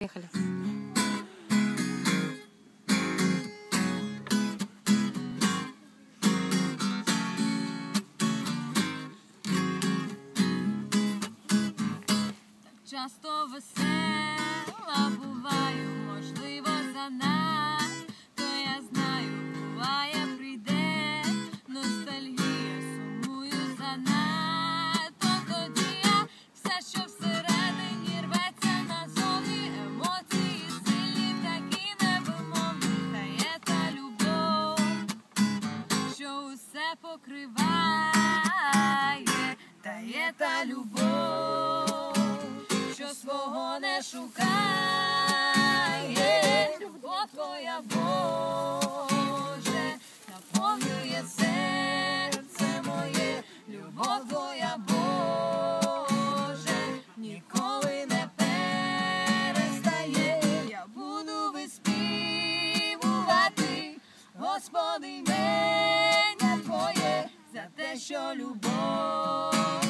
Поехали. Часто весела буваю, можливо, занадто я знаю, та любов, що свого не шукає, любов твоя Боже, наповнює серце моє, любов твоя Боже, ніколи не перестає, я буду виспівувати, Господи, імення Твоє, за те, що любов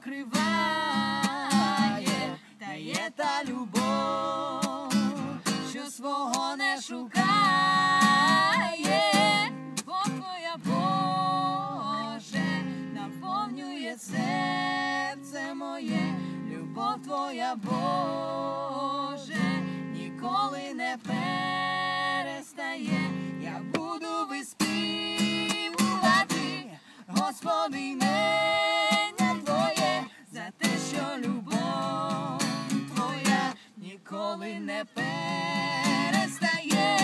покриває, та є та любов, що свого не шукає, бо твоя Боже, наповнює серце моє, любов твоя Боже. любов твоя ніколи не перестає.